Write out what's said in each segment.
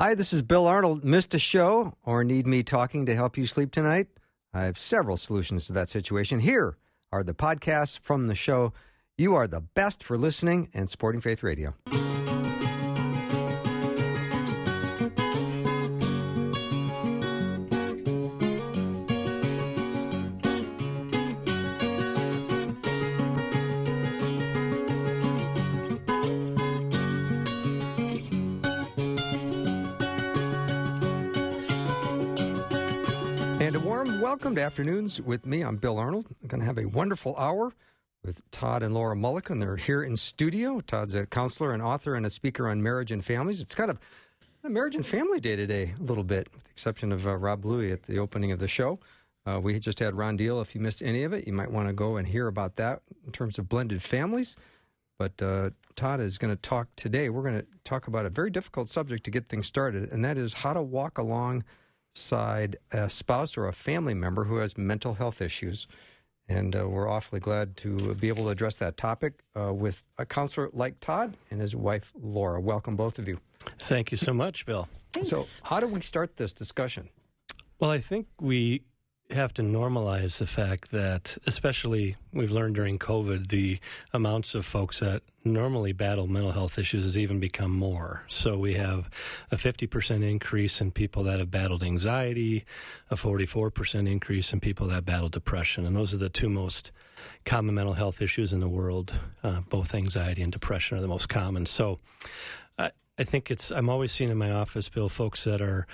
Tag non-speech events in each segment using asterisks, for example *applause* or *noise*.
Hi, this is Bill Arnold. Missed a show or need me talking to help you sleep tonight? I have several solutions to that situation. Here are the podcasts from the show. You are the best for listening and supporting Faith Radio. Afternoons with me. I'm Bill Arnold. I'm going to have a wonderful hour with Todd and Laura Mulliken. They're here in studio. Todd's a counselor and author and a speaker on marriage and families. It's kind of a marriage and family day today, a little bit, with the exception of uh, Rob Louie at the opening of the show. Uh, we just had Ron Deal. If you missed any of it, you might want to go and hear about that in terms of blended families. But uh, Todd is going to talk today. We're going to talk about a very difficult subject to get things started, and that is how to walk along side a spouse or a family member who has mental health issues. And uh, we're awfully glad to be able to address that topic uh, with a counselor like Todd and his wife, Laura. Welcome, both of you. Thank you so much, Bill. Thanks. So, how do we start this discussion? Well, I think we have to normalize the fact that, especially we've learned during COVID, the amounts of folks that normally battle mental health issues has even become more. So we have a 50% increase in people that have battled anxiety, a 44% increase in people that battle depression. And those are the two most common mental health issues in the world. Uh, both anxiety and depression are the most common. So I, I think it's, I'm always seeing in my office, Bill, folks that are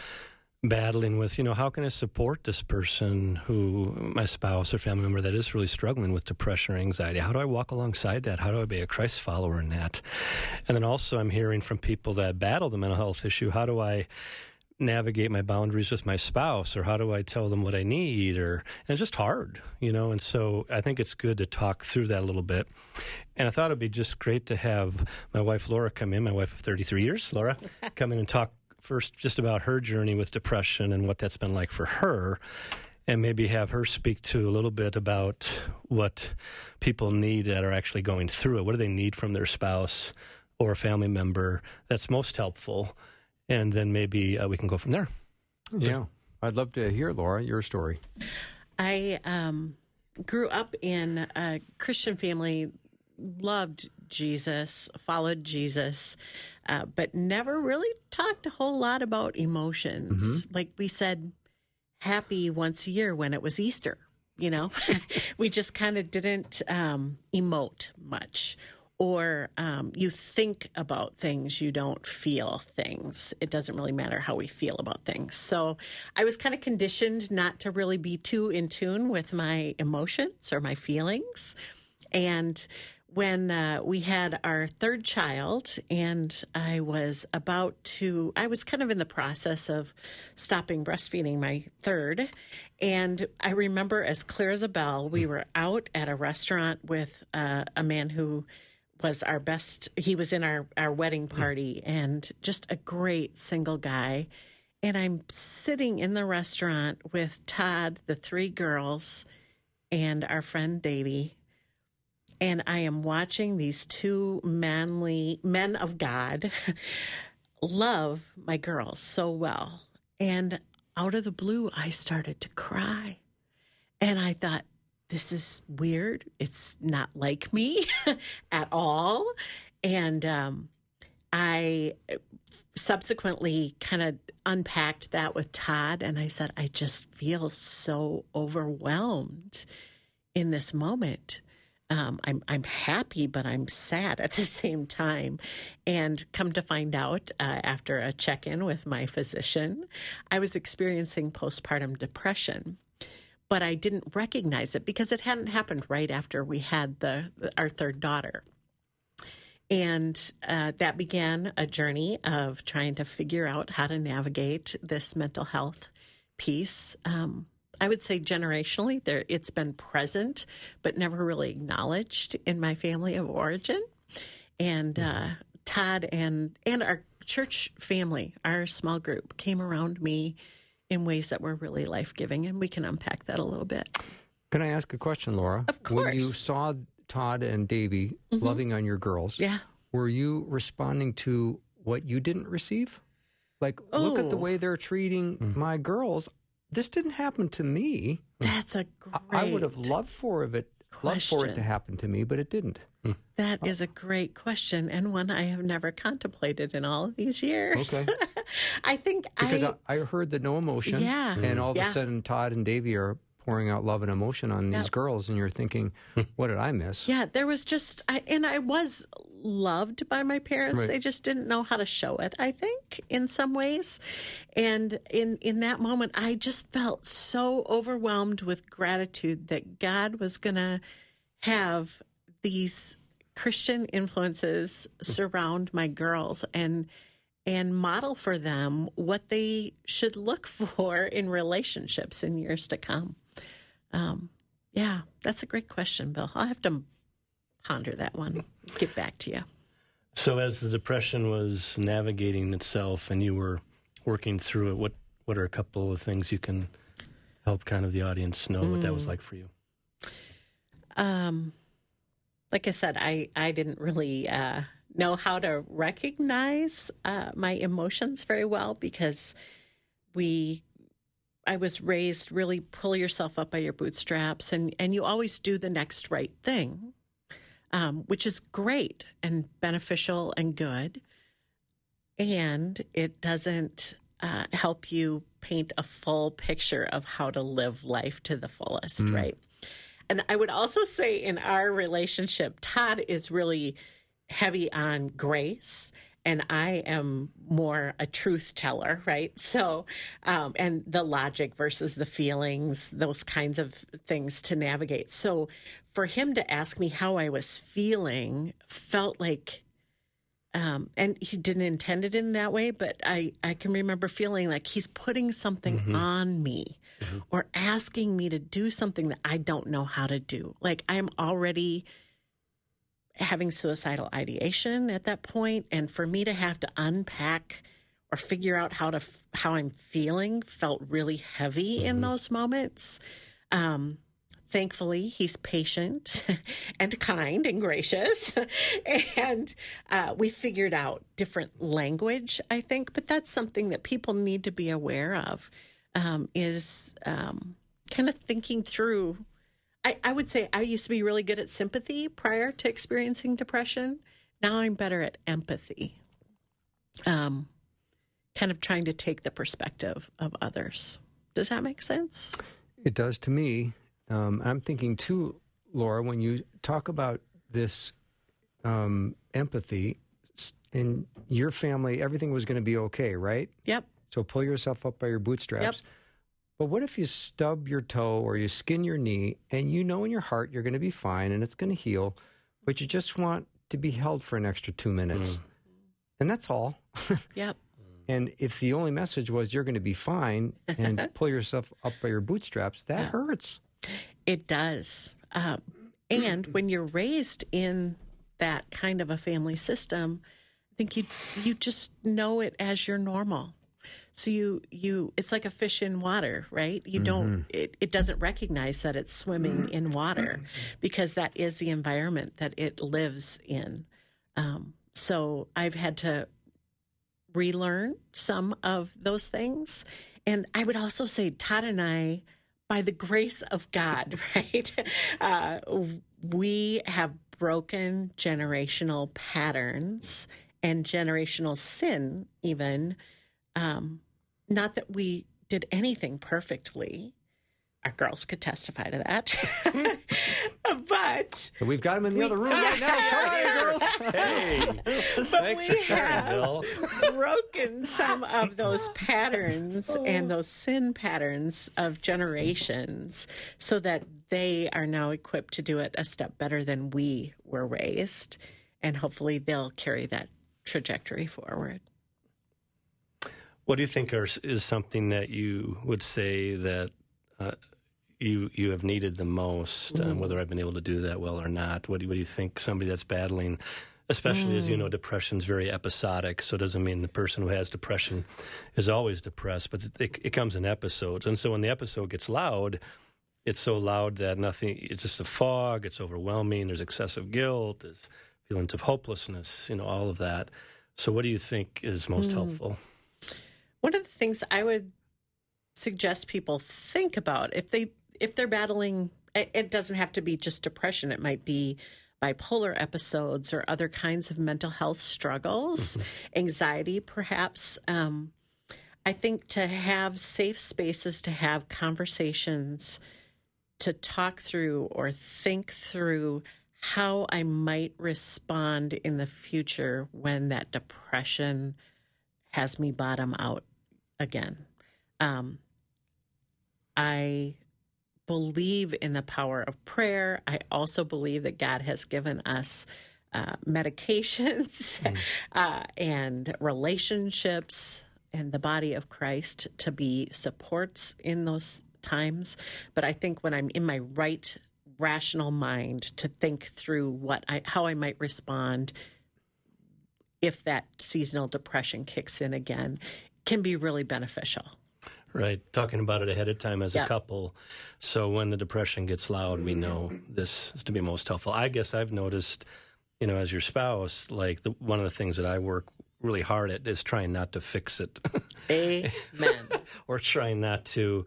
battling with, you know, how can I support this person who, my spouse or family member that is really struggling with depression or anxiety? How do I walk alongside that? How do I be a Christ follower in that? And then also, I'm hearing from people that battle the mental health issue, how do I navigate my boundaries with my spouse or how do I tell them what I need or and it's just hard, you know, and so I think it's good to talk through that a little bit. And I thought it'd be just great to have my wife Laura come in, my wife of 33 years, Laura, *laughs* come in and talk first just about her journey with depression and what that's been like for her and maybe have her speak to a little bit about what people need that are actually going through it. What do they need from their spouse or a family member that's most helpful? And then maybe uh, we can go from there. Yeah. I'd love to hear, Laura, your story. I um, grew up in a Christian family, loved Jesus, followed Jesus, uh, but never really talked a whole lot about emotions. Like we said, happy once a year when it was Easter. You know, *laughs* we just kind of didn't um, emote much. Or um, you think about things, you don't feel things. It doesn't really matter how we feel about things. So I was kind of conditioned not to really be too in tune with my emotions or my feelings. And when uh, we had our third child, and I was about to, I was kind of in the process of stopping breastfeeding my third. And I remember as clear as a bell, we were out at a restaurant with uh, a man who was our best, he was in our, our wedding party, and just a great single guy. And I'm sitting in the restaurant with Todd, the three girls, and our friend Davy and I am watching these two manly men of God *laughs* love my girls so well. And out of the blue, I started to cry. And I thought, this is weird. It's not like me *laughs* at all. And um, I subsequently kind of unpacked that with Todd. And I said, I just feel so overwhelmed in this moment um, I'm I'm happy, but I'm sad at the *laughs* same time. And come to find out, uh, after a check in with my physician, I was experiencing postpartum depression. But I didn't recognize it because it hadn't happened right after we had the our third daughter. And uh, that began a journey of trying to figure out how to navigate this mental health piece. Um, I would say generationally, there it's been present, but never really acknowledged in my family of origin. And mm-hmm. uh, Todd and and our church family, our small group, came around me in ways that were really life giving, and we can unpack that a little bit. Can I ask a question, Laura? Of course. When you saw Todd and Davy mm-hmm. loving on your girls, Yeah. were you responding to what you didn't receive? Like, look at the Oh. way they're treating mm. my girls. This didn't happen to me. That's a great. I- I would have loved for of it, loved for it to happen to me, but it didn't. Hmm. That is a great question and one I have never contemplated in all of these years. Okay. *laughs* I think Because I, I, I heard the no emotion, Yeah. and all of Yeah. a sudden Todd and Davey are pouring out love and emotion on these Yep. girls, and you're thinking, hmm. "What did I miss?" yeah, there was just, I, and I was loved by my parents. Right. They just didn't know how to show it. I think in some ways, and in in that moment, I just felt so overwhelmed with gratitude that God was going to have these Christian influences hmm. surround my girls and and model for them what they should look *laughs* for in relationships in years to come. Um, yeah, that's a great question, Bill. I'll have to ponder that one. Get back to you. So, as the depression was navigating itself and you were working through it, what what are a couple of things you can help kind of the audience know what that was like for you? Um, like I said, I I didn't really uh, know how to recognize uh, my emotions very well because we. I was raised really pull yourself up by your bootstraps, and and you always do the next right thing, um, which is great and beneficial and good, and it doesn't uh, help you paint a full picture of how to live life to the fullest, right? And I would also say in our relationship, Todd is really heavy on grace. And I am more a truth teller, right? *laughs* So, um, and the logic versus the feelings, those kinds of things to navigate. So, for him to ask me how I was feeling felt like um, and he didn't intend it in that way, but I, I can remember feeling like he's putting something on me or asking me to do something that I don't know how to do. Like I'm already having suicidal ideation at that point, and for me to have to unpack or figure out how to f- how I'm feeling felt really heavy in those moments. Um, thankfully he's patient *laughs* and kind and gracious *laughs* and uh, we figured out different language i think but that's something that people need to be aware of um, is um, kind of thinking through I, I would say i used to be really good at sympathy prior to experiencing depression now i'm better at empathy um, kind of trying to take the perspective of others does that make sense It does to me. Um, I'm thinking too, Laura, when you talk about this um, empathy in your family, everything was going to be okay, right? yep So pull yourself up by your bootstraps. But what if you stub your toe or you skin your knee and you know in your heart you're going to be fine and it's going to heal, but you just want to be held for an extra two minutes? And that's all. *laughs* yep And if the only message was you're going to be fine and *laughs* pull yourself up by your bootstraps, that hurts. It does. Um, and when you're raised in that kind of a family system, I think you you just know it as your normal. So you you it's like a fish in water, right? You don't it, it doesn't recognize that it's swimming in water because that is the environment that it lives in. Um, so I've had to relearn some of those things. And I would also say Todd and I, by the grace of God, *laughs* right, uh, we have broken generational patterns and generational sin, even. Um, not that we did anything perfectly. Our girls could testify to that. *laughs* but But we've got them in the other room right now. Come on, *laughs* girls. Hey, but thanks we for sharing, have Bill. broken some of those patterns and those sin patterns of generations so that they are now equipped to do it a step better than we were raised. And hopefully they'll carry that trajectory forward. What do you think are, is something that you would say that uh, you you have needed the most? Um, whether I've been able to do that well or not. What do, what do you think somebody that's battling, especially as you know, depression is very episodic. So it doesn't mean the person who has depression is always depressed, but it, it comes in episodes. And so when the episode gets loud, it's so loud that nothing. It's just a fog. It's overwhelming. There's excessive guilt. There's feelings of hopelessness. You know all of that. So what do you think is most helpful? Things I would suggest people think about if they if they're battling. It doesn't have to be just depression. It might be bipolar episodes or other kinds of mental health struggles, mm-hmm. anxiety, perhaps. Um, I think to have safe spaces to have conversations, to talk through or think through how I might respond in the future when that depression has me bottom out again. Um, I believe in the power of prayer. I also believe that God has given us uh, medications mm. *laughs* uh, and relationships and the body of Christ to be supports in those times. But I think when I'm in my right rational mind to think through what I, how I might respond if that seasonal depression kicks in again can be really beneficial. Right, talking about it ahead of time as a couple. So when the depression gets loud, we know this is to be most helpful. I guess I've noticed, you know, as your spouse, like the, one of the things that I work really hard at is trying not to fix it. *laughs* Amen. *laughs* or trying not to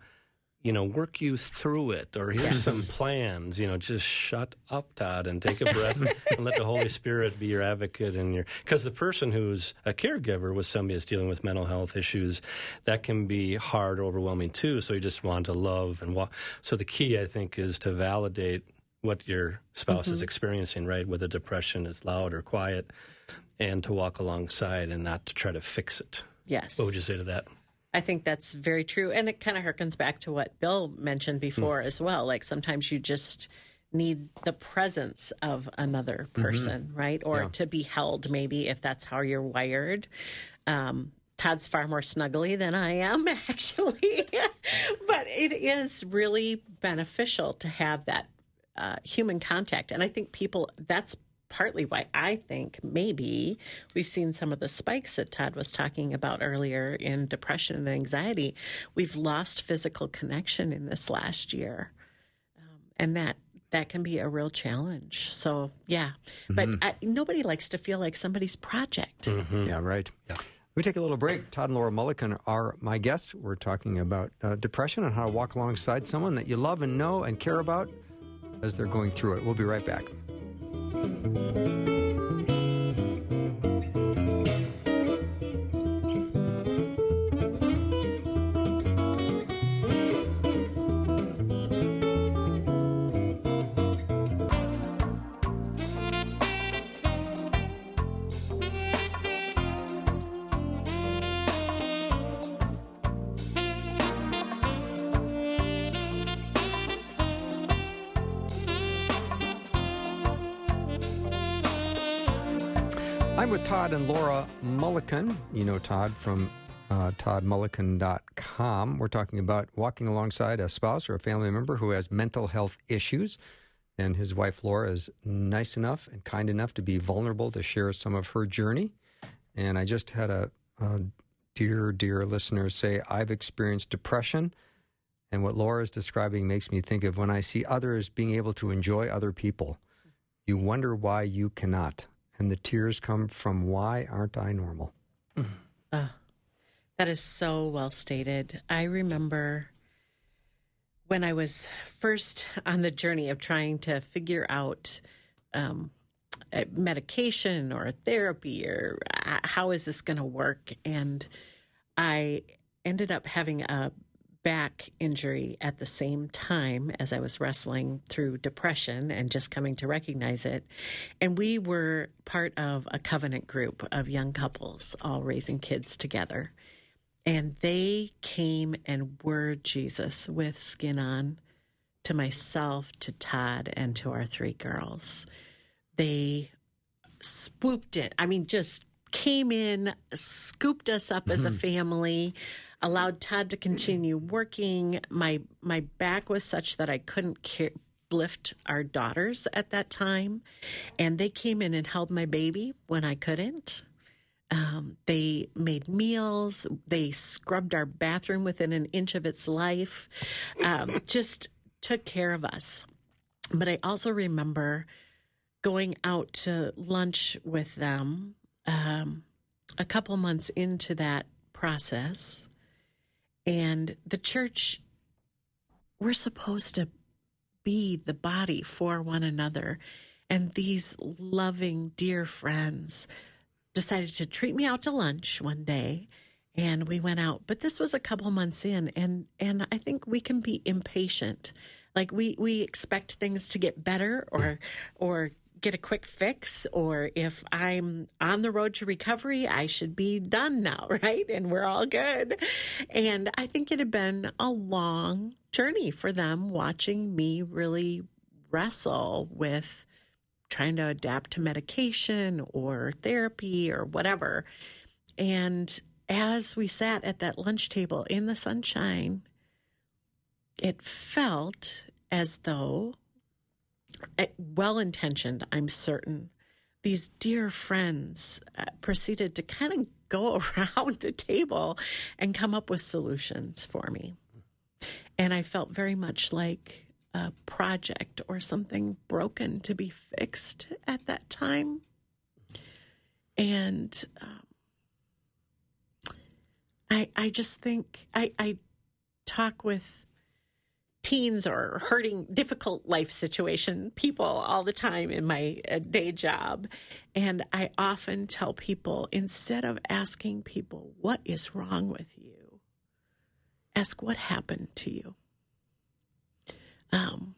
you know, work you through it, or here's yes. some plans. You know, just shut up, Todd, and take a breath, *laughs* and let the Holy Spirit be your advocate and your. Because the person who's a caregiver with somebody that's dealing with mental health issues, that can be hard, overwhelming too. So you just want to love and walk. So the key, I think, is to validate what your spouse mm-hmm. is experiencing, right? Whether depression is loud or quiet, and to walk alongside and not to try to fix it. Yes. What would you say to that? I think that's very true. And it kind of harkens back to what Bill mentioned before mm. as well. Like sometimes you just need the presence of another mm-hmm. person, mm-hmm. right? Or yeah. to be held, maybe, if that's how you're wired. Um, Todd's far more snuggly than I am, *laughs* actually. *laughs* but it is really beneficial to have that uh, human contact. And I think people, that's partly why I think maybe we've seen some of the spikes that Todd was talking about earlier in depression and anxiety. We've lost physical connection in this last year. Um, and that that can be a real challenge. So, yeah. But mm-hmm. I, nobody likes to feel like somebody's project. Mm-hmm. Yeah, right. Yeah. We take a little break. Todd and Laura Mulliken are my guests. We're talking about uh, depression and how to walk alongside someone that you love and know and care about as they're going through it. We'll be right back. I'm Laura Mulliken. You know Todd from uh. We're talking about walking alongside a spouse or a family member who has mental health issues. And his wife Laura is nice enough and kind enough to be vulnerable to share some of her journey. And I just had a, a dear, dear listener say, I've experienced depression. And what Laura is describing makes me think of when I see others being able to enjoy other people. You wonder why you cannot and the tears come from why aren't I normal? Uh, that is so well stated. I remember when I was first on the journey of trying to figure out um, medication or therapy or uh, how is this going to work, and I ended up having a back injury at the same time as I was wrestling through depression and just coming to recognize it. And we were part of a covenant group of young couples all raising kids together. And they came and were Jesus with skin on to myself, to Todd, and to our three girls. They swooped in. I mean, just came in, scooped us up as a mm-hmm. family allowed Todd to continue working. My my back was such that I couldn't care, lift our daughters at that time, and they came in and held my baby when I couldn't. Um, they made meals. They scrubbed our bathroom within an inch of its life. Um, just took care of us. But I also remember going out to lunch with them um, a couple months into that process And the church, we're supposed to be the body for one another. And these loving, dear friends decided to treat me out to lunch one day. And we went out but this was a couple months in. And and i think we can be impatient. Like we we expect things to get better or or get a quick fix or if i'm on the road to recovery i should be done now *laughs* right? And we're all good. And i think it had been a long journey for them watching me really wrestle with trying to adapt to medication or therapy or whatever. And as we sat at that lunch table in the sunshine, it felt as though, well intentioned, I'm certain, these dear friends uh, proceeded to kind of go *laughs* around the table and come up with solutions for me. And I felt very much like a project or something broken to be fixed at that time. And um, I, I just think I, I talk with teens or hurting, difficult life situation people all the time in my uh, day job. And I often tell people instead of asking people, what is wrong with you? Ask what happened to you. Um,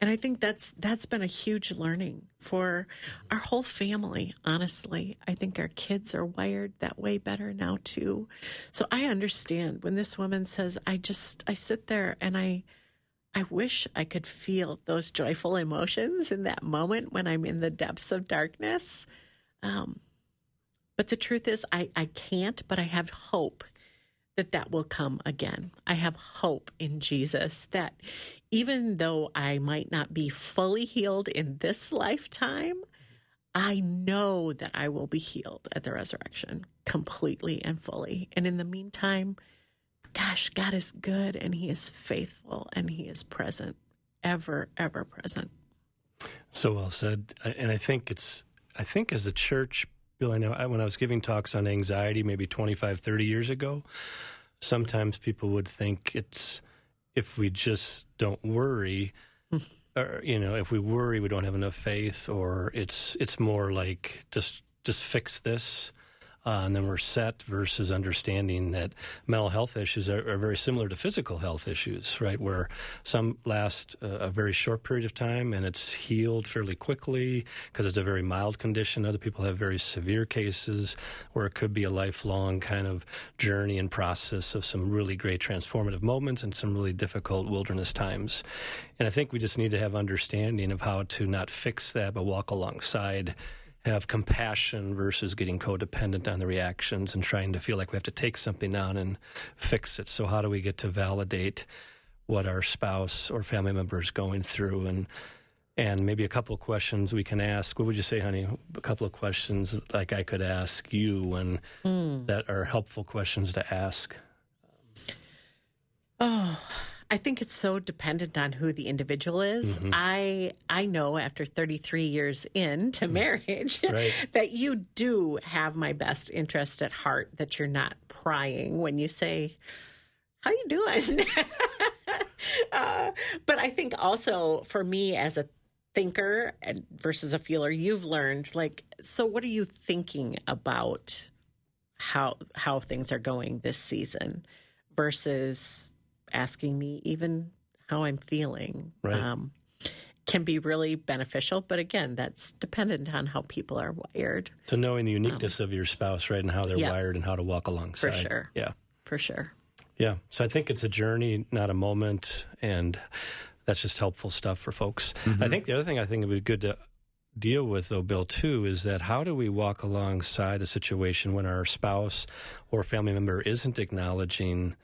and I think that's that's been a huge learning for our whole family, honestly. I think our kids are wired that way better now too. So I understand when this woman says, I just I sit there and I I wish I could feel those joyful emotions in that moment when I'm in the depths of darkness. Um, but the truth is, I, I can't, but I have hope that that will come again. I have hope in Jesus that even though I might not be fully healed in this lifetime, I know that I will be healed at the resurrection completely and fully. And in the meantime, gosh, God is good and He is faithful and He is present, ever, ever present. So well said. And I think it's, I think as a church, Bill, I know when I was giving talks on anxiety maybe 25, 30 years ago, sometimes people would think it's, if we just don't worry, *laughs* or you know, if we worry, we don't have enough faith, or it's it's more like just just fix this uh, and then we're set versus understanding that mental health issues are, are, very similar to physical health issues, right? Where some last uh, a very short period of time and it's healed fairly quickly because it's a very mild condition. Other people have very severe cases where it could be a lifelong kind of journey and process of some really great transformative moments and some really difficult wilderness times. And I think we just need to have understanding of how to not fix that, but walk alongside have compassion versus getting codependent on the reactions and trying to feel like we have to take something on and fix it. So, how do we get to validate what our spouse or family member is going through? And and maybe a couple of questions we can ask. What would you say, honey? A couple of questions like I could ask you, and mm. that are helpful questions to ask. Oh, I think it's so dependent on who the individual is. Mm-hmm. I I know after 33 years into mm-hmm. marriage *laughs* right. that you do have my best interest at heart that you're not prying when you say how you doing? *laughs* uh, but I think also for me as a thinker versus a feeler, you've learned like so what are you thinking about how how things are going this season versus asking me even how I'm feeling. Right. Um, can be really beneficial, but again, that's dependent on how people are wired. So knowing the uniqueness um, of your spouse, right, and how they're yeah, wired and how to walk alongside. For sure. Yeah. For sure. Yeah. So I think it's a journey, not a moment, and that's just helpful stuff for folks. Mm-hmm. I think the other thing I think would be good to deal with, though, Bill, too, is that how do we walk alongside a situation when our spouse or family member isn't acknowledging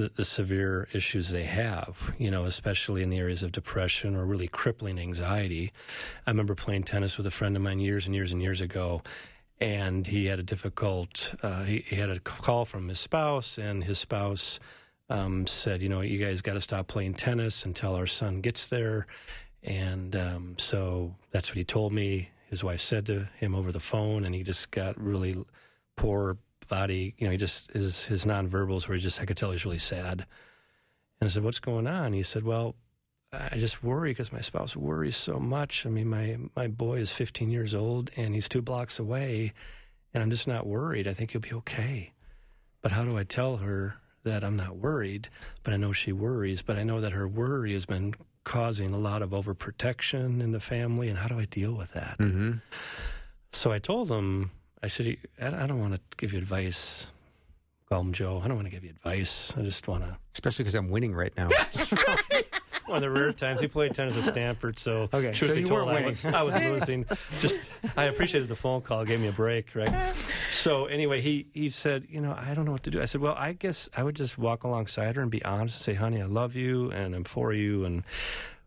the, the, severe issues they have, you know, especially in the areas of depression or really crippling anxiety. I remember playing tennis with a friend of mine years and years and years ago, and he had a difficult, uh, he, he, had a call from his spouse, and his spouse um, said, you know, you guys got to stop playing tennis until our son gets there. And um, so that's what he told me. His wife said to him over the phone, and he just got really poor body, you know, he just his his nonverbals where he just I could tell he's really sad. And I said, "What's going on?" He said, "Well, I just worry because my spouse worries so much. I mean, my my boy is 15 years old and he's two blocks away, and I'm just not worried. I think he'll be okay. But how do I tell her that I'm not worried, but I know she worries, but I know that her worry has been causing a lot of overprotection in the family, and how do I deal with that? Mm-hmm. So I told him, I said, I don't want to give you advice. Call him Joe. I don't want to give you advice. I just want to. *laughs* Especially because I'm winning right now. *laughs* One of the rare times he played tennis at Stanford, so *laughs* okay, truth so be you told, were I, I was losing. Just I appreciated the phone call, gave me a break, right? So anyway, he he said, you know, I don't know what to do. I said, well, I guess I would just walk alongside her and be honest and say, honey, I love you and I'm for you, and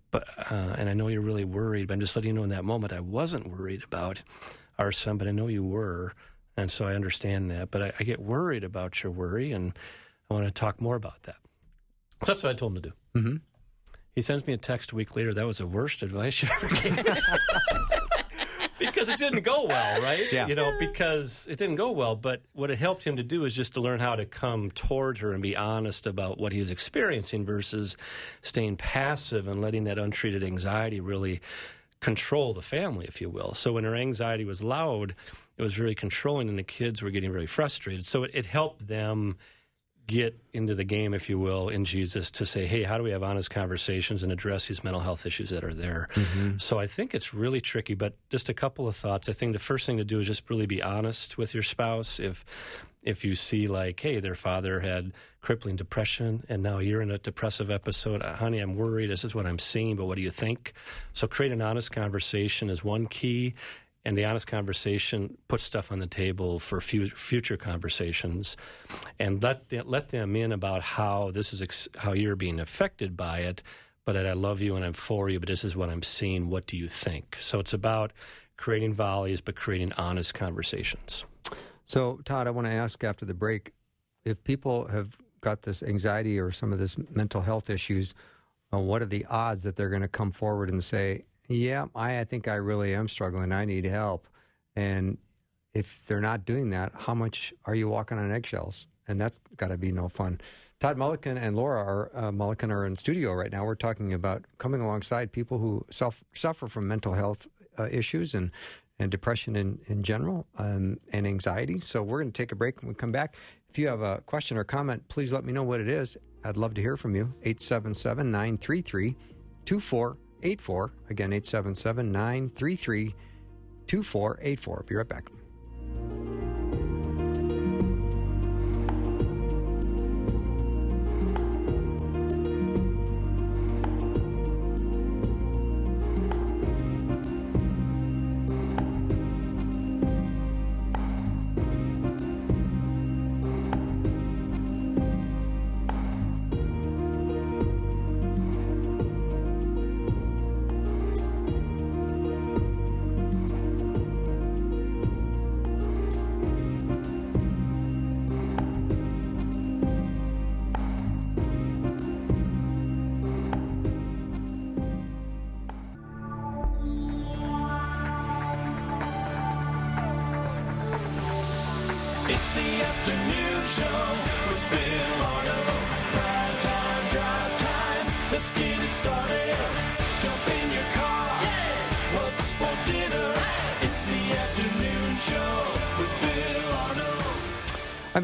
but uh, and I know you're really worried, but I'm just letting you know in that moment I wasn't worried about our son, but I know you were, and so I understand that. But I, I get worried about your worry, and I want to talk more about that. So that's what I told him to do. Mm-hmm. He sends me a text a week later. That was the worst advice you ever gave. *laughs* because it didn't go well, right? Yeah. You know, because it didn't go well. But what it helped him to do is just to learn how to come toward her and be honest about what he was experiencing versus staying passive and letting that untreated anxiety really control the family, if you will. So when her anxiety was loud, it was very controlling, and the kids were getting very frustrated. So it, it helped them get into the game, if you will, in Jesus to say, hey, how do we have honest conversations and address these mental health issues that are there? Mm-hmm. So I think it's really tricky, but just a couple of thoughts. I think the first thing to do is just really be honest with your spouse. If if you see like, hey, their father had crippling depression and now you're in a depressive episode, uh, honey, I'm worried. This is what I'm seeing, but what do you think? So create an honest conversation is one key and the honest conversation puts stuff on the table for future conversations, and let them, let them in about how this is ex- how you're being affected by it. But that I love you and I'm for you. But this is what I'm seeing. What do you think? So it's about creating volleys, but creating honest conversations. So Todd, I want to ask after the break if people have got this anxiety or some of this mental health issues. Uh, what are the odds that they're going to come forward and say, yeah, I, I think I really am struggling. I need help. And if they're not doing that, how much are you walking on eggshells? And that's got to be no fun. Todd Mulliken and Laura are, uh, Mulliken are in studio right now. We're talking about coming alongside people who self, suffer from mental health uh, issues and, and depression in, in general um, and anxiety. So we're going to take a break and we come back. If you have a question or comment, please let me know what it is. I'd love to hear from you. 877 933 2484. Again, 877 933 2484. Be right back.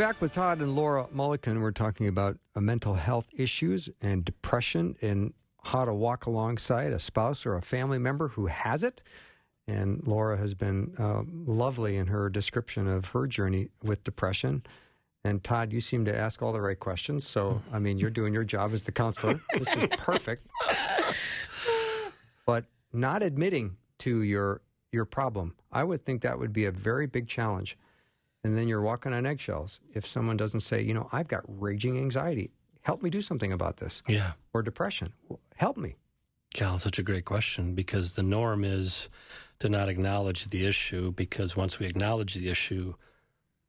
Back with Todd and Laura Mulliken. We're talking about uh, mental health issues and depression and how to walk alongside a spouse or a family member who has it. And Laura has been uh, lovely in her description of her journey with depression. And Todd, you seem to ask all the right questions. So, I mean, you're doing your job as the counselor. This is perfect. but not admitting to your your problem, I would think that would be a very big challenge and then you're walking on eggshells if someone doesn't say, you know, I've got raging anxiety. Help me do something about this. Yeah. Or depression. Help me. Cal, such a great question because the norm is to not acknowledge the issue because once we acknowledge the issue,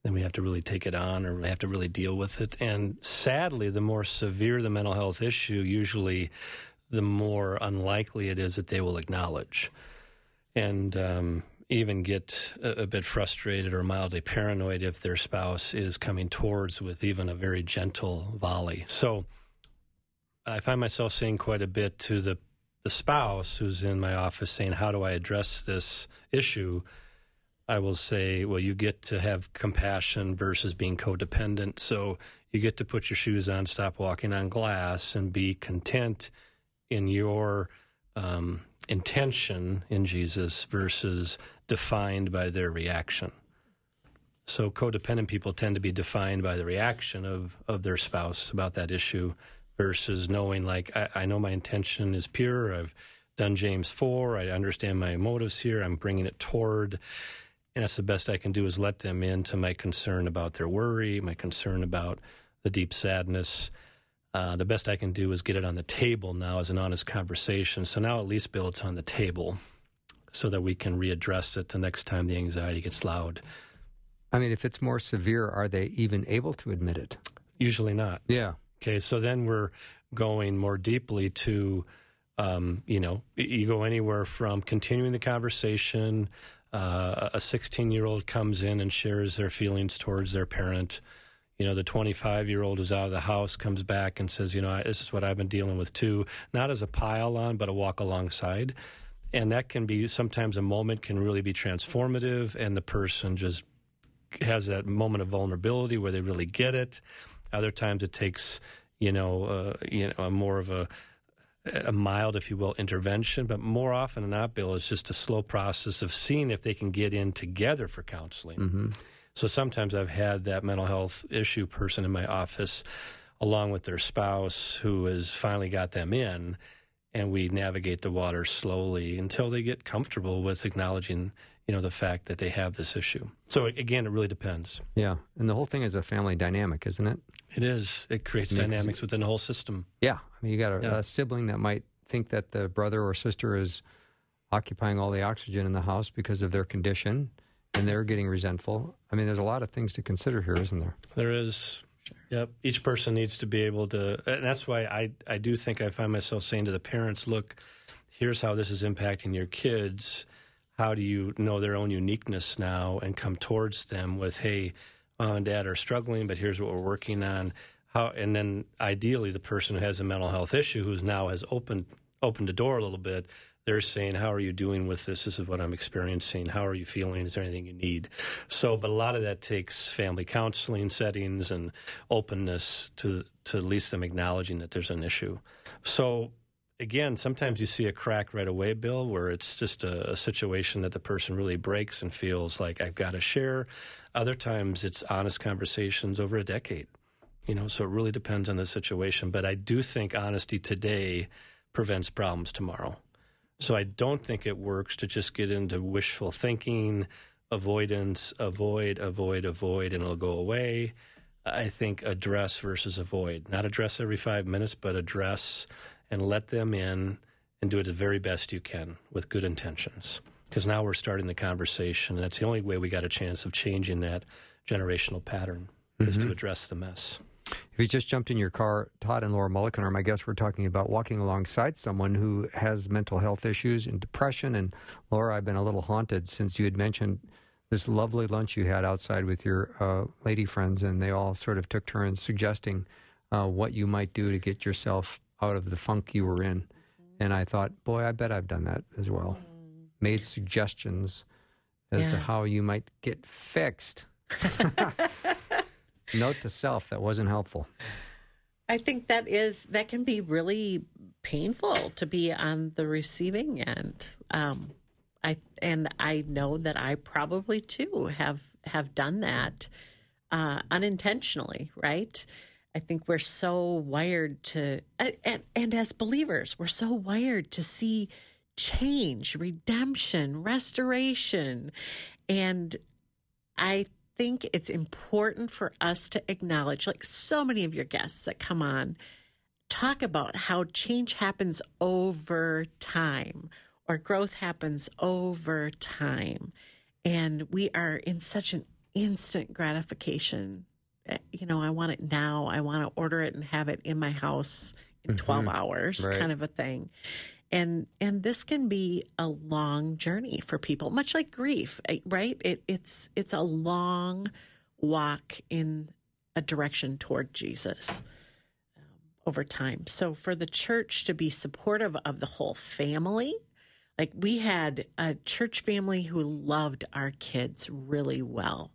then we have to really take it on or we have to really deal with it. And sadly, the more severe the mental health issue, usually the more unlikely it is that they will acknowledge. And um, even get a, a, bit frustrated or mildly paranoid if their spouse is coming towards with even a very gentle volley. So I find myself saying quite a bit to the the spouse who's in my office saying, "How do I address this issue?" I will say, "Well, you get to have compassion versus being codependent. So you get to put your shoes on, stop walking on glass, and be content in your um, intention in Jesus versus defined by their reaction. So codependent people tend to be defined by the reaction of, of their spouse about that issue versus knowing like I, I know my intention is pure. I've done James 4. I understand my motives here. I'm bringing it toward and that's the best I can do is let them into my concern about their worry, my concern about the deep sadness, uh, the best I can do is get it on the table now as an honest conversation. So now at least, Bill, it's on the table so that we can readdress it the next time the anxiety gets loud. I mean, if it's more severe, are they even able to admit it? Usually not. Yeah. Okay, so then we're going more deeply to, um, you know, you go anywhere from continuing the conversation. Uh, a 16 year old comes in and shares their feelings towards their parent you know, the 25 year old who's out of the house comes back and says, you know, this is what I've been dealing with too, not as a pile on, but a walk alongside. And that can be sometimes a moment can really be transformative, and the person just has that moment of vulnerability where they really get it. Other times it takes, you know, uh, you know, a more of a a mild, if you will, intervention, but more often than not, Bill, it's just a slow process of seeing if they can get in together for counseling. Mm-hmm. So sometimes I've had that mental health issue person in my office along with their spouse who has finally got them in and we navigate the water slowly until they get comfortable with acknowledging you know the fact that they have this issue. So again it really depends. Yeah. And the whole thing is a family dynamic isn't it? It is. It creates dynamics within the whole system. Yeah. I mean you got a, yeah. a sibling that might think that the brother or sister is occupying all the oxygen in the house because of their condition and they're getting resentful. I mean, there's a lot of things to consider here, isn't there? There is. Yep. Each person needs to be able to, and that's why I, I do think I find myself saying to the parents, look, here's how this is impacting your kids. How do you know their own uniqueness now and come towards them with, hey, mom and dad are struggling, but here's what we're working on. How, and then ideally, the person who has a mental health issue who's now has opened opened the door a little bit they're saying, How are you doing with this? This is what I'm experiencing. How are you feeling? Is there anything you need? So, but a lot of that takes family counseling settings and openness to, to at least them acknowledging that there's an issue. So, again, sometimes you see a crack right away, Bill, where it's just a, a, situation that the person really breaks and feels like I've got to share. Other times it's honest conversations over a decade. You know, so it really depends on the situation. But I do think honesty today prevents problems tomorrow. So I don't think it works to just get into wishful thinking, avoidance, avoid, avoid, avoid, and it'll go away. I think address versus avoid. Not address every five minutes, but address and let them in and do it the very best you can with good intentions. Because now we're starting the conversation, and that's the only way we got a chance of changing that generational pattern mm-hmm. is to mm-hmm. address the mess. If you just jumped in your car, Todd and Laura Mulliken are my guests. We're talking about walking alongside someone who has mental health issues and depression. And Laura, I've been a little haunted since you had mentioned this lovely lunch you had outside with your uh, lady friends, and they all sort of took turns suggesting uh, what you might do to get yourself out of the funk you were in. And I thought, boy, I bet I've done that as well. Made suggestions as yeah. to how you might get fixed. *laughs* *laughs* Note to self that wasn't helpful. I think that is that can be really painful to be on the receiving end. Um, I and I know that I probably too have have done that uh, unintentionally. Right? I think we're so wired to, and, and as believers, we're so wired to see change, redemption, restoration, and I think it's important for us to acknowledge, like so many of your guests that come on, talk about how change happens over time or growth happens over time. And we are in such an instant gratification. Eh, you know, I want it now. I want to order it and have it in my house in mm-hmm. 12 hours, right. kind of a thing. And and this can be a long journey for people, much like grief, eh, right? It, it's it's a long walk in a direction toward Jesus um, over time. So for the church to be supportive of the whole family, like we had a church family who loved our kids really well.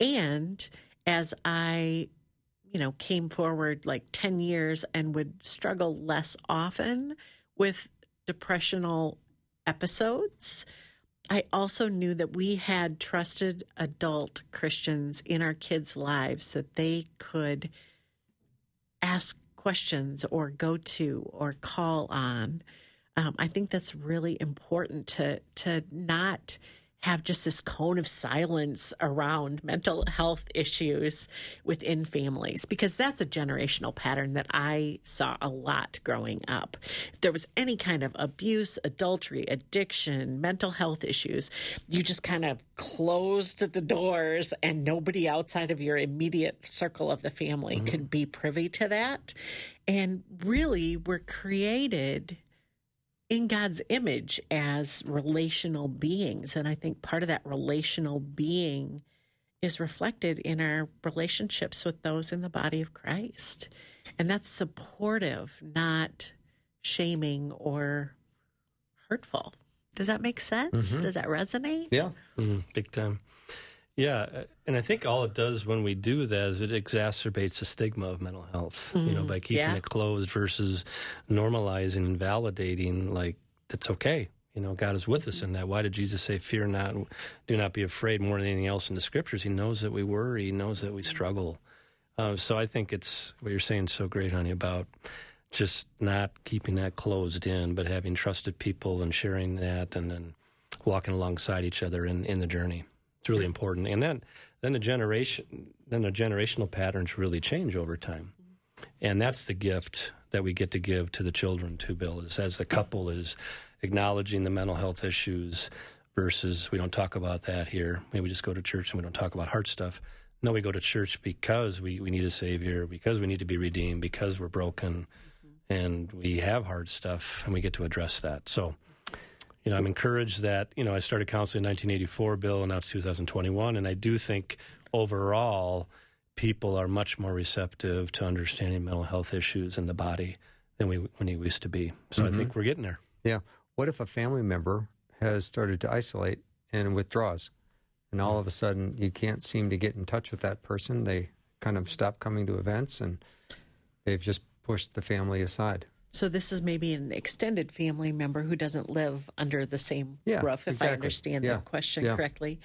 And as I, you know, came forward like 10 years and would struggle less often with depressional episodes, I also knew that we had trusted adult Christians in our kids' lives that they could ask questions or go to or call on. Um, I think that's really important to to not have just this cone of silence around mental health issues within families because that's a generational pattern that I saw a lot growing up. If there was any kind of abuse, adultery, addiction, mental health issues, you just kind of closed the doors and nobody outside of your immediate circle of the family mm-hmm. could be privy to that. And really, we're created in God's image as relational beings. And I think part of that relational being is reflected in our relationships with those in the body of Christ. And that's supportive, not shaming or hurtful. Does that make sense? Mm-hmm. Does that resonate? Yeah. Mm, big time. Yeah, uh, and I think all it does when we do that is it exacerbates the stigma of mental health. Mm, you know, mm-hmm. by keeping yeah. it closed versus normalizing and validating, like that's okay. You know, God is with us in that. Why did Jesus say, "Fear not, do not be afraid"? More than anything else in the Scriptures, He knows that we worry, He knows that we struggle. Uh, so I think it's what you're saying so great, honey, about just not keeping that closed in, but having trusted people and sharing that, and then walking alongside each other in in the journey. It's really important. And then then the generation then the generational patterns really change over time. And that's the gift that we get to give to the children too, Bill, is as the couple is acknowledging the mental health issues versus we don't talk about that here. Maybe we just go to church and we don't talk about heart stuff. No, we go to church because we, we need a savior, because we need to be redeemed, because we're broken mm-hmm. and we have hard stuff and we get to address that. So you know, I'm encouraged that, you know, I started counseling in 1984, Bill, and now it's 2021. And I do think overall, people are much more receptive to understanding mental health issues in the body than we when we used to be. So mm-hmm. I think we're getting there. Yeah. What if a family member has started to isolate and withdraws, and all of a sudden you can't seem to get in touch with that person? They kind of stop coming to events, and they've just pushed the family aside. So this is maybe an extended family member who doesn't live under the same yeah, roof, if exactly. I understand yeah. question yeah. correctly.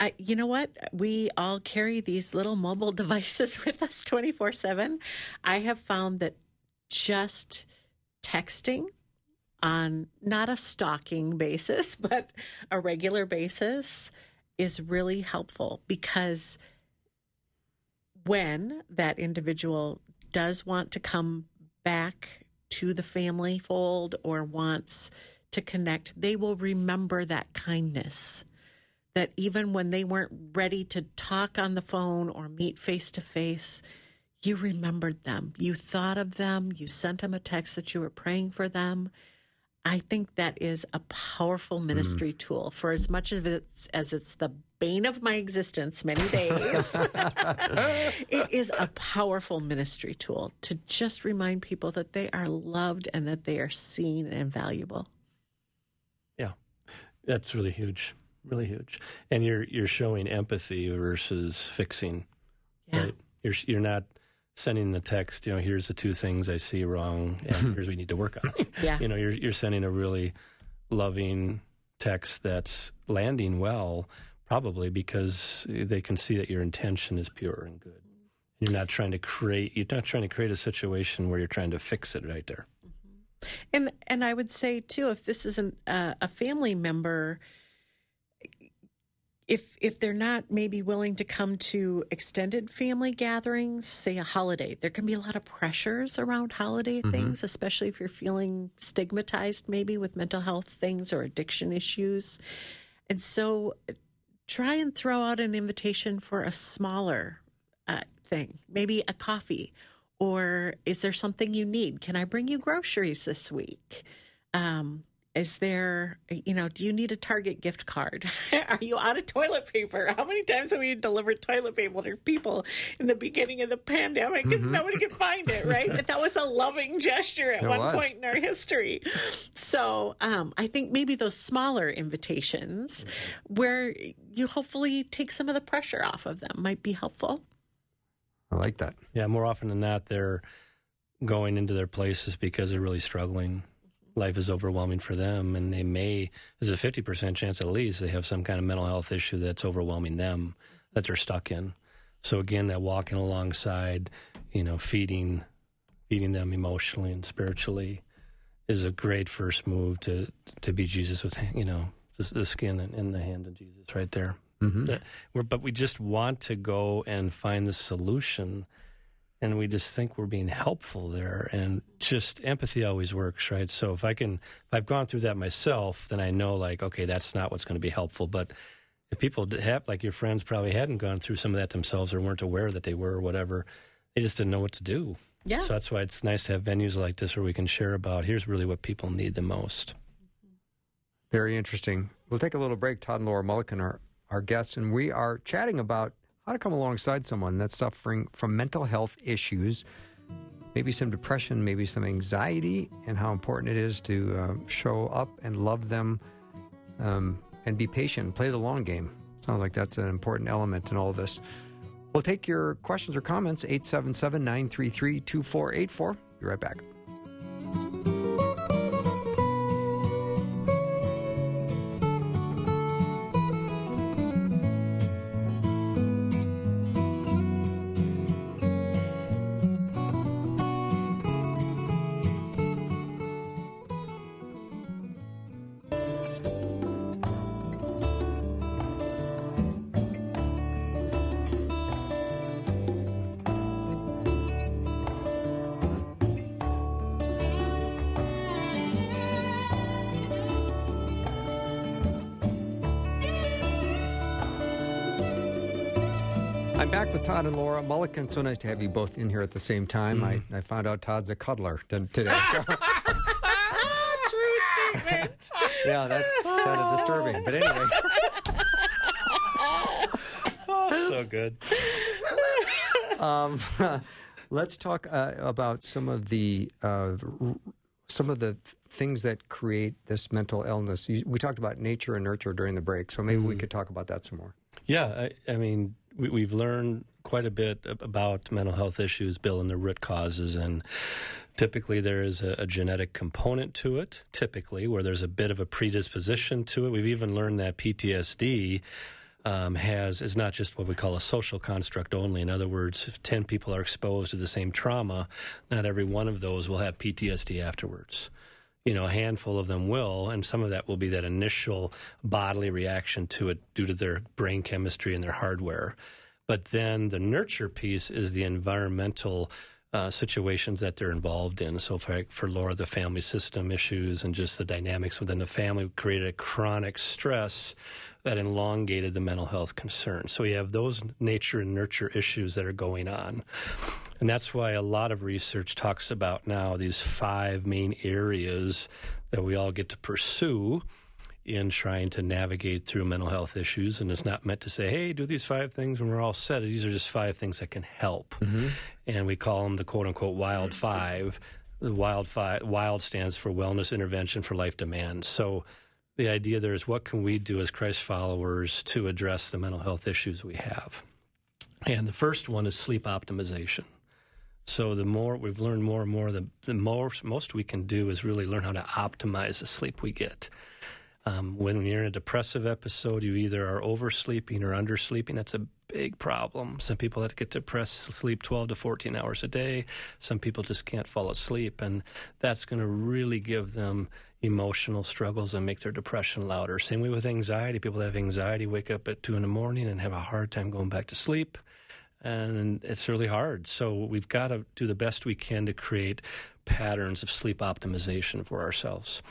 I, you know what? We all carry these little mobile *laughs* devices with us 24 7. I have found that just texting on not a stalking basis, *laughs* but a regular basis is really helpful because when that individual does want to come back to the family fold or wants to connect, they will remember that kindness. That even when they weren't ready to talk on the phone or meet face to face, you remembered them. You thought of them. You sent them a text that you were praying for them. I think that is a powerful ministry mm. tool for as much of it as it's the bane of my existence many days. *laughs* it is a powerful ministry tool to just remind people that they are loved and that they are seen and valuable. Yeah. That's really huge. Really huge. And you're you're showing empathy versus fixing. Yeah. Right? You're you're not sending the text, you know, here's the two things I see wrong and here's what we need to work on. *laughs* yeah. You know, you're you're sending a really loving text that's landing well, probably because they can see that your intention is pure and good. You're not trying to create you're not trying to create a situation where you're trying to fix it right there. Mm-hmm. And and I would say too, if this isn't uh, a family member if if they're not maybe willing to come to extended family gatherings, say a holiday, there can be a lot of pressures around holiday mm-hmm. things, especially if you're feeling stigmatized maybe with mental health things or addiction issues. And so try and throw out an invitation for a smaller uh, thing, maybe a coffee or is there something you need? Can I bring you groceries this week? Um, is there, you know, do you need a Target gift card? *laughs* Are you out of toilet paper? How many times have we delivered toilet paper to people in the beginning of the pandemic because mm-hmm. nobody could find it, right? but that was a loving gesture at it one was. point in our history. So um, I think maybe those smaller invitations where you hopefully take some of the pressure off of them might be helpful. I like that. Yeah, more often than not, they're going into their places because they're really struggling life is overwhelming for them, and they may, there's a 50% chance at least, they have some kind of mental health issue that's overwhelming them that they're stuck in. So again, that walking alongside, you know, feeding, feeding them emotionally and spiritually is a great first move to to be Jesus with, you know, the, the skin in the hand of Jesus right there. Mm-hmm. But we just want to go and find the solution and we just think we're being helpful there. And just empathy always works right? So if i can if i've gone through that myself then i know like okay that's not what's going to be helpful. But if people have like your friends probably hadn't gone through some of that themselves or weren't aware that they were or whatever they just didn't know what to do. Yeah. So that's why it's nice to have venues like this where we can share about here's really what people need the most. Very interesting. We'll take a little break. Todd and laura mulliken are our guests and we are chatting about how to come alongside someone that's suffering from mental health issues, maybe some depression, maybe some anxiety, and how important it is to uh, show up and love them um, and be patient, play the long game. Sounds like that's an important element in all this. We'll take your questions or comments, 877 933 2484. Be right back. I'm back with Todd and Laura Mulliken. So nice to have you both in here at the same time. Mm. I, I found out Todd's a cuddler today. *laughs* True statement. yeah, that's kind of disturbing. But anyway. oh, so good. Um, *laughs* let's talk uh, about some of the uh, some of the things that create this mental illness. You, we talked about nature and nurture during the break, so maybe mm. we could talk about that some more. Yeah, I, I mean, we, have learned quite a bit about mental health issues, Bill, and the root causes. And typically there is a, a, genetic component to it, typically, where there's a bit of a predisposition to it. We've even learned that PTSD. Um, has is not just what we call a social construct only. In other words, if 10 people are exposed to the same trauma, not every one of those will have PTSD afterwards you know, a handful of them will, and some of that will be that initial bodily reaction to it due to their brain chemistry and their hardware. But then the nurture piece is the environmental uh, situations that they're involved in. So for, for Laura, the family system issues and just the dynamics within the family created a chronic stress that elongated the mental health concerns. So we have those nature and nurture issues that are going on. And that's why a lot of research talks about now these five main areas that we all get to pursue in trying to navigate through mental health issues. And it's not meant to say, hey, do these five things when we're all set. These are just five things that can help. Mm-hmm. And we call them the quote unquote wild five. The wild five, wild stands for wellness intervention for life demands. So the idea there is what can we do as Christ followers to address the mental health issues we have? And the first one is sleep optimization. So the more we've learned more and more, the, the most, most we can do is really learn how to optimize the sleep we get. Um, when you're in a depressive episode, you either are oversleeping or undersleeping. That's a big problem. Some people that get depressed sleep 12 to 14 hours a day. Some people just can't fall asleep, and that's going to really give them emotional struggles and make their depression louder. Same way with anxiety. People that have anxiety wake up at two in the morning and have a hard time going back to sleep and it's really hard. So we've got to do the best we can to create patterns of sleep optimization for ourselves.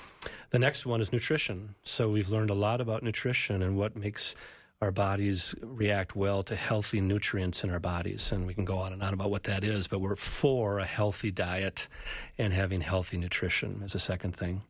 The next one is nutrition. So we've learned a lot about nutrition and what makes our bodies react well to healthy nutrients in our bodies. And we can go on and on about what that is, but we're for a healthy diet and having healthy nutrition as a second thing.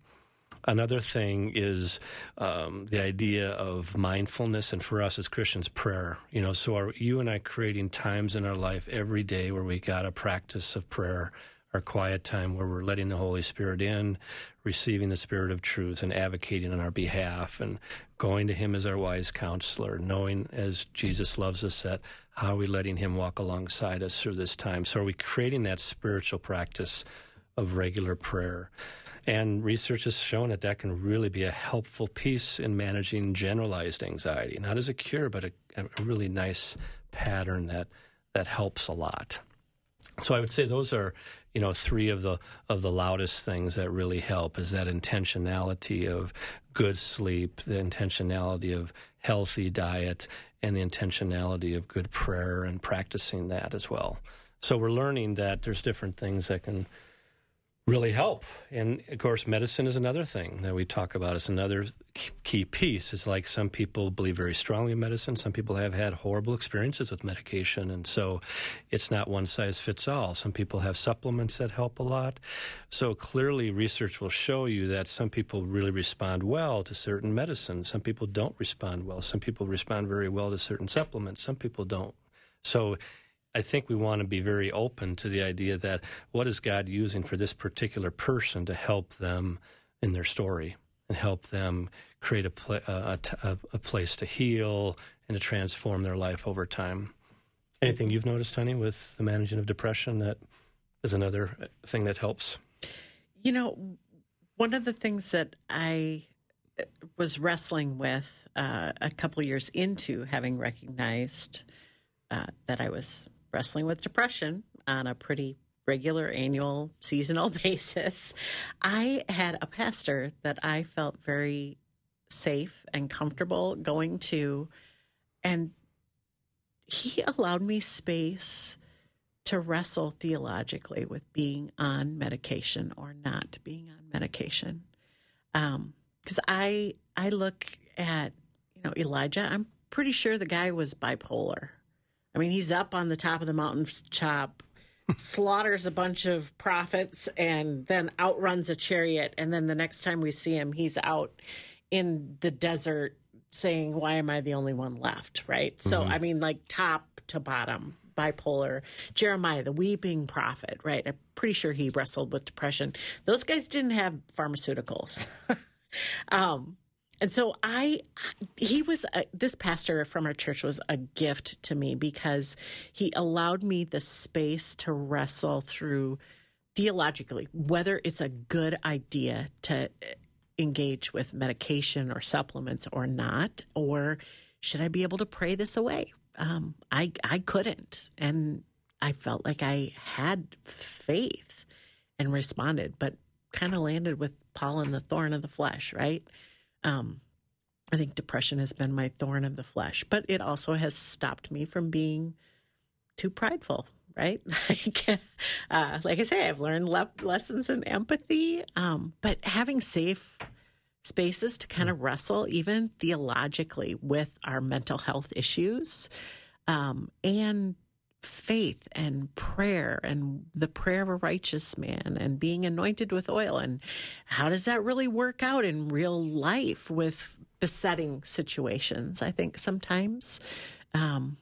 Another thing is um, the idea of mindfulness, and for us as Christians, prayer. You know, so are you and I creating times in our life every day where we got a practice of prayer, our quiet time where we're letting the Holy Spirit in, receiving the Spirit of truth, and advocating on our behalf, and going to Him as our wise counselor, knowing as Jesus loves us that how are we letting Him walk alongside us through this time? So are we creating that spiritual practice of regular prayer? And research has shown that that can really be a helpful piece in managing generalized anxiety, not as a cure, but a, a really nice pattern that that helps a lot. So I would say those are, you know, three of the of the loudest things that really help is that intentionality of good sleep, the intentionality of healthy diet, and the intentionality of good prayer and practicing that as well. So we're learning that there's different things that can really help. And of course, medicine is another thing that we talk about. It's another key piece. It's like some people believe very strongly in medicine. Some people have had horrible experiences with medication. And so it's not one size fits all. Some people have supplements that help a lot. So clearly, research will show you that some people really respond well to certain medicines. Some people don't respond well. Some people respond very well to certain supplements. Some people don't. So I think we want to be very open to the idea that what is God using for this particular person to help them in their story and help them create a, pl- a, a, a place to heal and to transform their life over time. Anything you've noticed, honey, with the managing of depression that is another thing that helps? You know, one of the things that I uh, was wrestling with uh, a couple years into having recognized uh, that I was wrestling with depression on a pretty regular annual *laughs* seasonal basis, I had a pastor that I felt very safe and comfortable going to. And he allowed me space to wrestle theologically with being on medication or not being on medication. Because um, I I look at you know Elijah, I'm pretty sure the guy was bipolar. I mean, he's up on the top of the mountain chop, *laughs* slaughters a bunch of prophets, and then outruns a chariot. And then the next time we see him, he's out in the desert saying, Why am I the only one left? Right. Mm-hmm. So, I mean, like top to bottom, bipolar. Jeremiah, the weeping prophet, right? I'm pretty sure he wrestled with depression. Those guys didn't have pharmaceuticals. *laughs* um, and so I, he was, a, this pastor from our church was a gift to me because he allowed me the space to wrestle through theologically whether it's a good idea to engage with medication or supplements or not, or should I be able to pray this away? Um, I, I couldn't. And I felt like I had faith and responded, but kind of landed with Paul and the thorn of the flesh, right? Um, I think depression has been my thorn of the flesh, but it also has stopped me from being too prideful, right? *laughs* like, uh, like I say, I've learned le- lessons in empathy, um, but having safe spaces to kind of wrestle, even theologically, with our mental health issues um, and faith and prayer and the prayer of a righteous man and being anointed with oil. And how does that really work out in real life with besetting situations? I think sometimes um,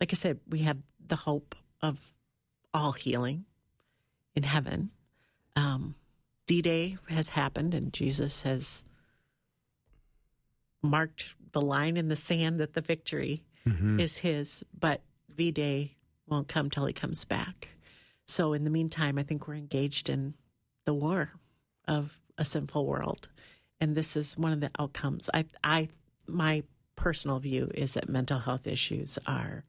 like i said we have the hope of all healing in heaven. Um, d-day has happened and jesus has marked the line in the sand that the victory mm-hmm. is his but v-day won't come till he comes back. So in the meantime, I think we're engaged in the war of a sinful world. And this is one of the outcomes. I I my personal view is that mental health issues are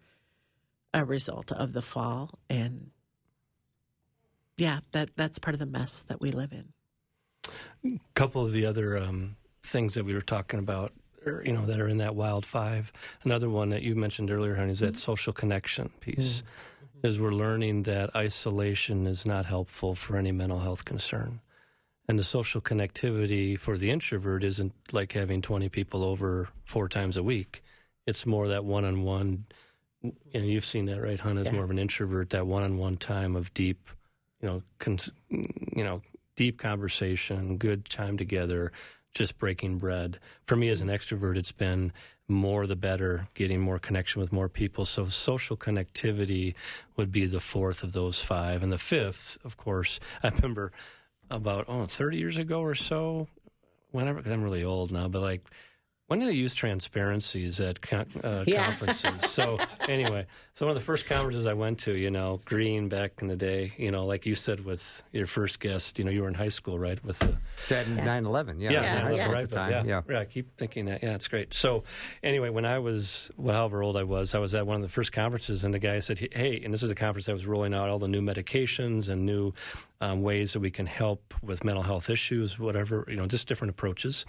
a result of the fall and yeah, that that's part of the mess that we live in. A couple of the other um, things that we were talking about you know that are in that wild five. Another one that you mentioned earlier, honey, is that mm-hmm. social connection piece. Mm-hmm. Is we're learning that isolation is not helpful for any mental health concern, and the social connectivity for the introvert isn't like having twenty people over four times a week. It's more that one-on-one, and you've seen that, right, Hannah? Is yeah. more of an introvert. That one-on-one time of deep, you know, con- you know, deep conversation, good time together, just breaking bread. For me as an extrovert, it's been more the better, getting more connection with more people. So social connectivity would be the fourth of those five. And the fifth, of course, *laughs* I remember about, oh, 30 years ago or so, whenever, because I'm really old now, but like, when do they use transparencies at uh, yeah. *laughs* conferences? so anyway, so one of the first conferences I went to, you know, green back in the day, you know, like you said with your first guest, you know, you were in high school, right? With the yeah. 9-11, yeah. Yeah, yeah, yeah. Right, time. yeah. yeah. yeah. I keep thinking that. Yeah, it's great. So anyway, when I was, well, however old I was, I was at one of the first conferences and the guy said, hey, and this is a conference that was rolling out all the new medications and new um, ways that we can help with mental health issues, whatever, you know, just different approaches.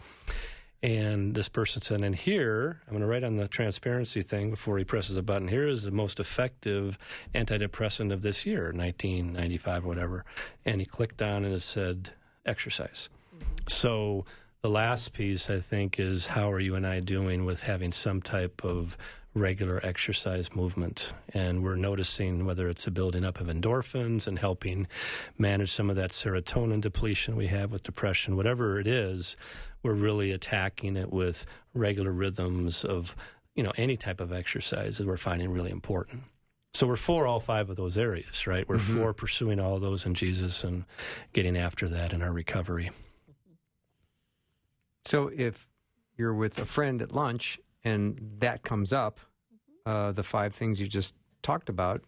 And this person said, and here, I'm going to write on the transparency thing before he presses a button. Here is the most effective antidepressant of this year, 1995 or whatever. And he clicked on and it said exercise. Mm-hmm. So the last piece, I think, is how are you and I doing with having some type of regular exercise movement. And we're noticing whether it's a building up of endorphins and helping manage some of that serotonin depletion we have with depression, whatever it is, we're really attacking it with regular rhythms of you know any type of exercise that we're finding really important. So we're for all five of those areas, right? We're mm-hmm. for pursuing all those in Jesus and getting after that in our recovery. So if you're with a friend at lunch and that comes up, uh, the five things you just talked about,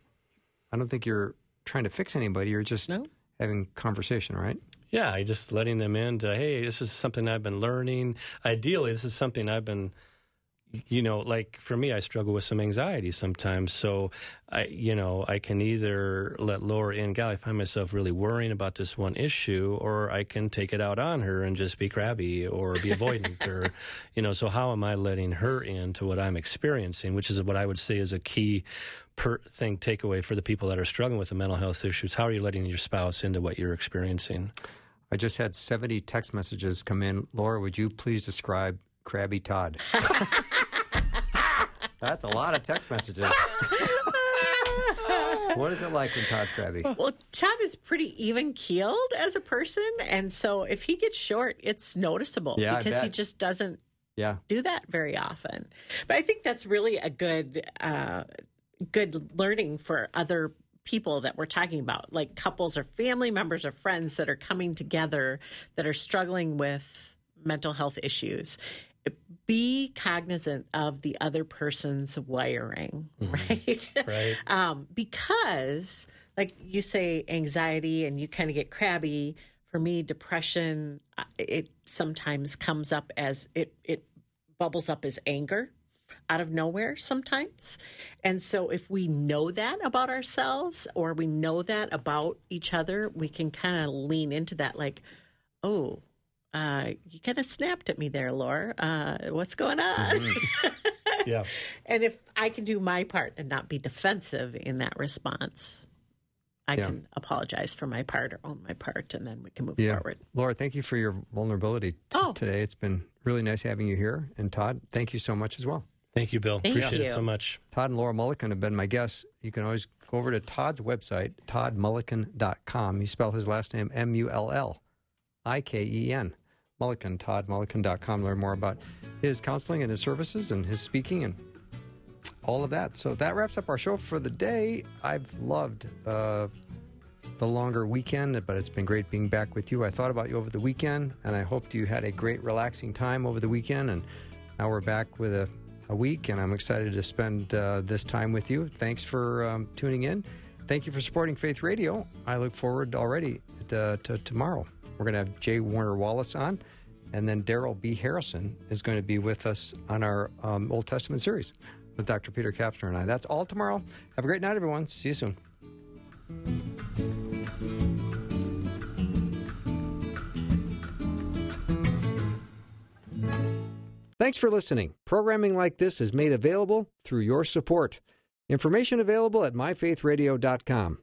I don't think you're trying to fix anybody. You're just no. having conversation, right? Yeah, just letting them in to, hey, this is something I've been learning. Ideally, this is something I've been, you know, like for me, I struggle with some anxiety sometimes. So, I, you know, I can either let Laura in, gal, I find myself really worrying about this one issue, or I can take it out on her and just be crabby or be avoidant or, *laughs* you know, so how am I letting her into what I'm experiencing, which is what I would say is a key per thing takeaway for the people that are struggling with the mental health issues? How are you letting your spouse into what you're experiencing? I just had 70 text messages come in. Laura, would you please describe Crabby Todd? *laughs* That's a lot of text messages. *laughs* what is it like when Todd's crabby? Well, Todd is pretty even keeled as a person, and so if he gets short, it's noticeable yeah, because he just doesn't yeah. do that very often. But I think that's really a good uh, good learning for other people that we're talking about, like couples or family members or friends that are coming together that are struggling with mental health issues. Be cognizant of the other person's wiring, mm-hmm. right? *laughs* Right. um, because, like you say, anxiety and you kind of get crabby. For me, depression, uh, it sometimes comes up as it, it bubbles up as anger out of nowhere sometimes. And so if we know that about ourselves or we know that about each other, we can kind of lean into that like, oh, uh, you kind of snapped at me there, Laura. Uh, what's going on? Mm-hmm. *laughs* yeah. and if I can do my part and not be defensive in that response, I yeah. can apologize for my part or own my part, and then we can move yeah. forward. Laura, thank you for your vulnerability t- oh. today. It's been really nice having you here. And Todd, thank you so much as well. Thank you, Bill. Thank Appreciate you. it so much. Todd and Laura Mulliken have been my guests. You can always go over to Todd's website, toddmulliken.com. You spell his last name M U L L I K E N. Mulliken, toddmulliken.com. Learn more about his counseling and his services and his speaking and all of that. So that wraps up our show for the day. I've loved uh, the longer weekend, but it's been great being back with you. I thought about you over the weekend, and I hoped you had a great, relaxing time over the weekend. And now we're back with a a week, and I'm excited to spend uh, this time with you. Thanks for um, tuning in. Thank you for supporting Faith Radio. I look forward already to, to tomorrow. We're going to have J. Warner Wallace on, and then Darrell B. Harrison is going to be with us on our um, Old Testament series with Dr. Peter Kapsner and I. That's all tomorrow. Have a great night, everyone. See you soon. Thanks for listening. Programming like this is made available through your support. Information available at myfaithradio.com.